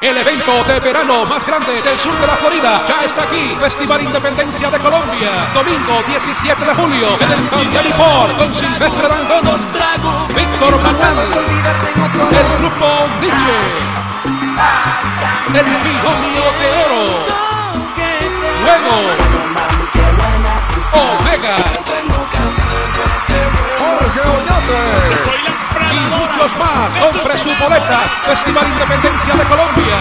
El evento de verano más grande del sur de la Florida ya está aquí. Festival Independencia de Colombia. Domingo 17 de julio en el Por con Silvestre Dangón, Víctor Manuel, el grupo Nietzsche, el binomio de oro, muchos más. Compre sus boletas. Festival Independencia de Colombia.